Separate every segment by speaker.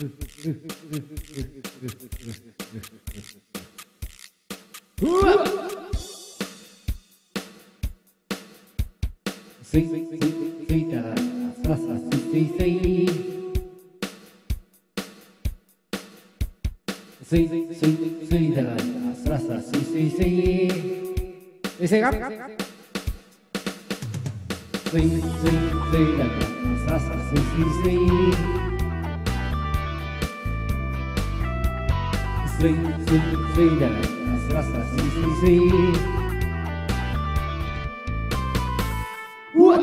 Speaker 1: うわすい。すい。すい。すい。たらささすい。すい。すい。すい。すい。すい。たらささすい。せい。すい。すせがすい。すい。すい。たらさすい。すい。すい Sri Sri Sri Rasa Sri Sri Sri What?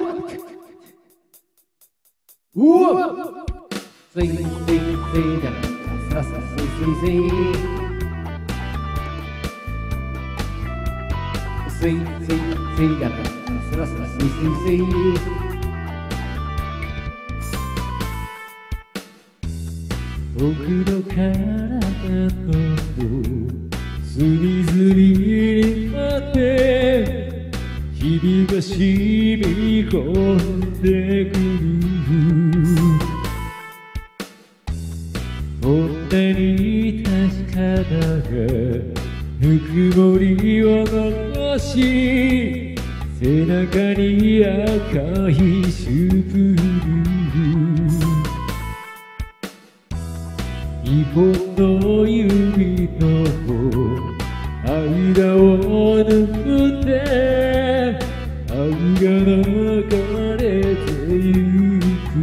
Speaker 1: Whoa! Sri Sri Sri Rasa Sri Sri Sri Sri Sri Sri Rasa Sri Sri Sri 僕の体と隅々に待って日々が染み込んでくる。こんなに確かだがぬくもりを残し背中に赤いシュプル日本の指の間を抜くて愛が流れてゆく。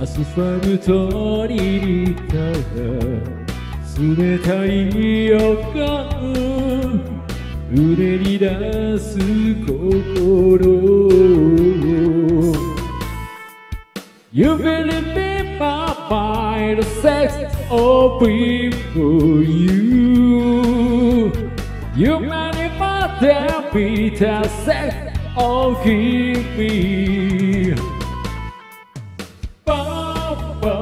Speaker 1: アスファルトに似た冷たい予感腕に出す心。You believe me, my mind, sex open for you. You many mother Peter sex give me. Ba ba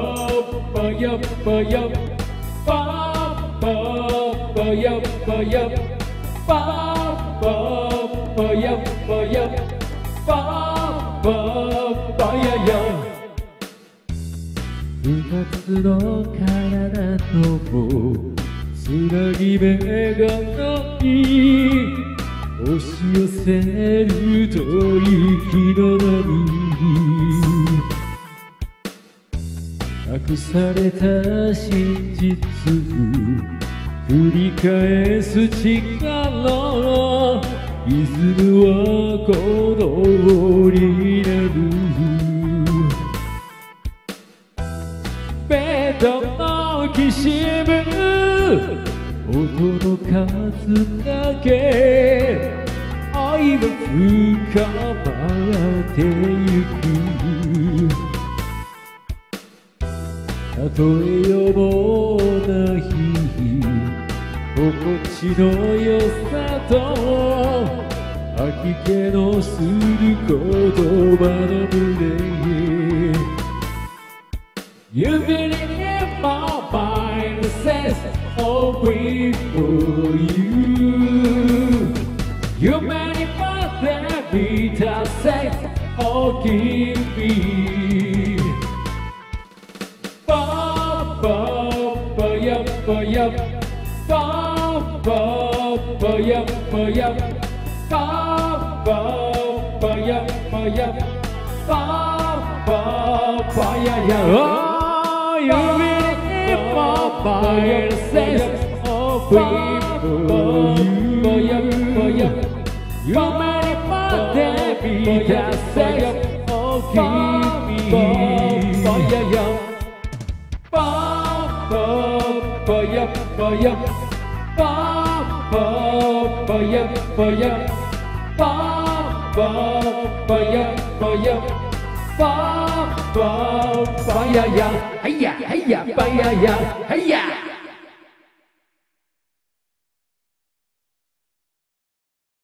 Speaker 1: ba yup ba yup. Ba ba ba yup ba yup. Ba ba ba yup ba yup. Ba ba つの体ともつなぎ目がない押し寄せると息の波隠された真実繰り返す力リズムは鼓動にきしむ音の数だけ愛は深まってゆく。たとえよぼな日心地の良さと吐き気のする言葉の胸 You believe in my mind says oh, open for you. You many mother Peter says oh give me. Ba ba ba yup ba yup. Ba ba ba yup ba yup. Ba ba ba yup ba yup. Ba ba ba ya ya. Oh. Really fire says, oh, we for you, for you, you made my baby that says, oh, give you, for you, for you, for you, for you, for you, for you, Ba ba ba ya ya Hey ya hey ya ba ya ya Hey ya